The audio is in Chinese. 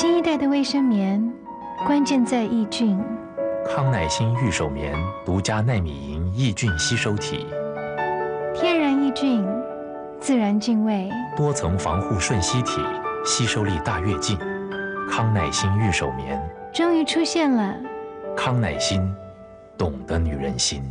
新一代的卫生棉，关键在抑菌。康乃馨玉手棉独家纳米银抑菌吸收体，天然抑菌，自然净味，多层防护瞬吸体，吸收力大跃进。康乃馨玉手棉终于出现了，康乃馨懂得女人心。